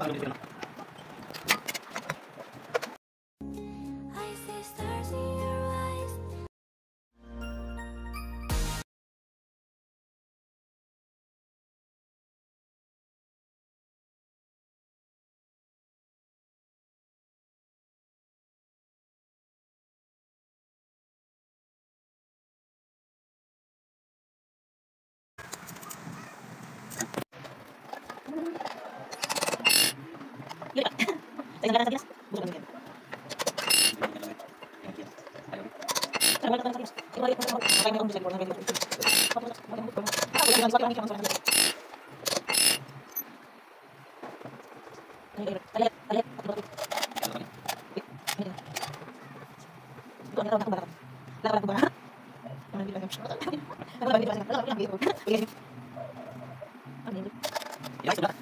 I Ya, sudah.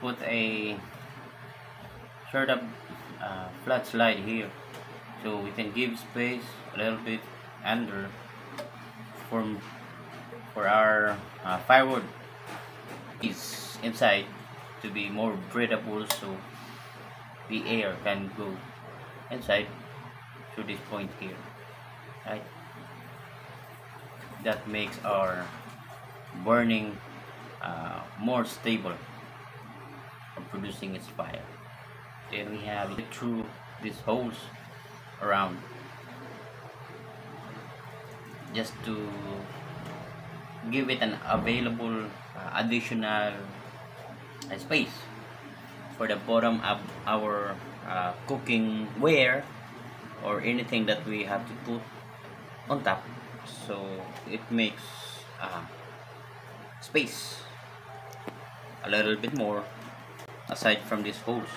put a sort of uh, flat slide here. So we can give space a little bit under for for our uh, firewood is inside to be more breathable so the air can go inside to this point here right? That makes our burning uh, more stable producing its fire. Then we have it through these holes around. Just to give it an available uh, additional uh, space for the bottom of our uh, cooking ware or anything that we have to put on top. So it makes uh, space a little bit more aside from these holes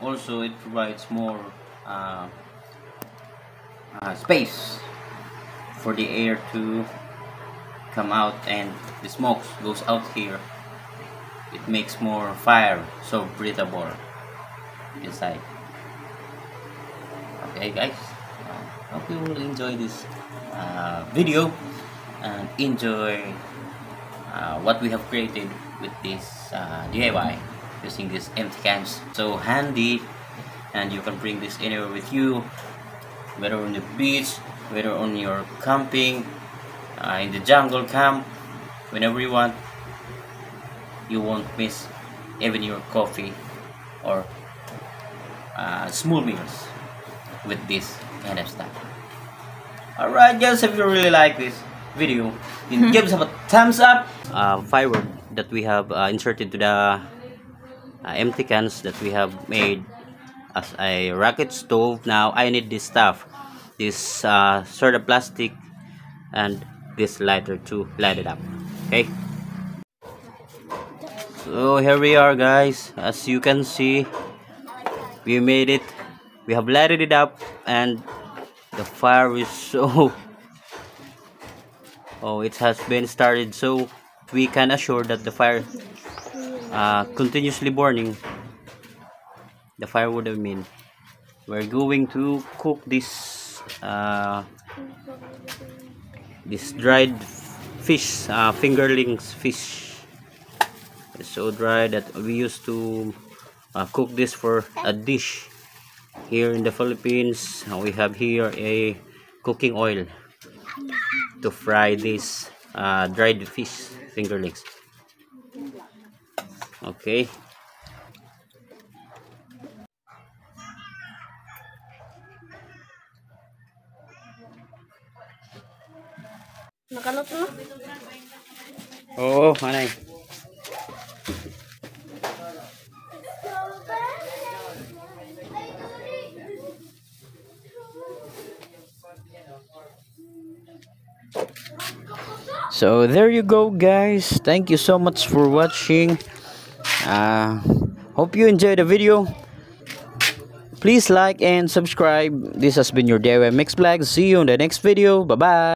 also it provides more uh, uh, space for the air to come out and the smoke goes out here. It makes more fire so breathable inside. Okay guys. Uh, hope you will enjoy this uh, video and enjoy uh, what we have created with this uh, DIY using these empty cans. So handy and you can bring this anywhere with you whether on the beach whether on your camping uh, in the jungle camp whenever you want. You won't miss even your coffee or uh, small meals with this kind of stuff. Alright guys if you really like this video then give us a thumbs up. Uh, firewood that we have uh, inserted to the uh, empty cans that we have made as a rocket stove. Now I need this stuff. This uh, sort of plastic and this lighter to light it up. Okay? So here we are guys. As you can see we made it. We have lighted it up and the fire is so oh it has been started. So we can assure that the fire uh, continuously burning the firewood I mean we're going to cook this uh, this dried fish uh, fingerlings fish. It's so dry that we used to uh, cook this for a dish here in the Philippines. We have here a cooking oil to fry this uh, dried fish fingerlings okay Nakalot mo? oo oh, anay So there you go guys. Thank you so much for watching. Uh, hope you enjoyed the video. Please like and subscribe. This has been your DIY Mix Vlog. See you in the next video. Bye bye.